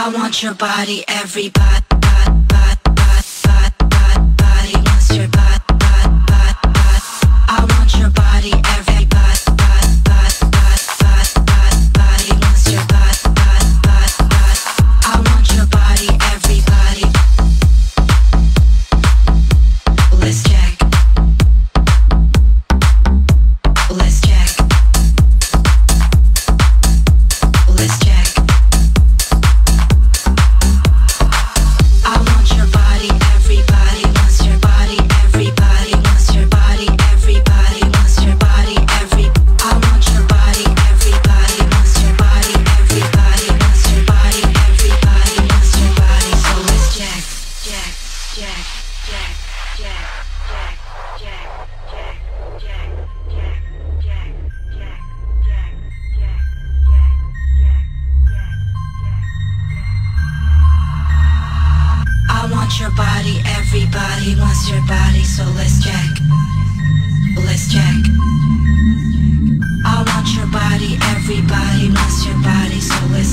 I want your body, everybody. your body, everybody wants your body, so let's check. Let's check. I want your body, everybody wants your body, so let's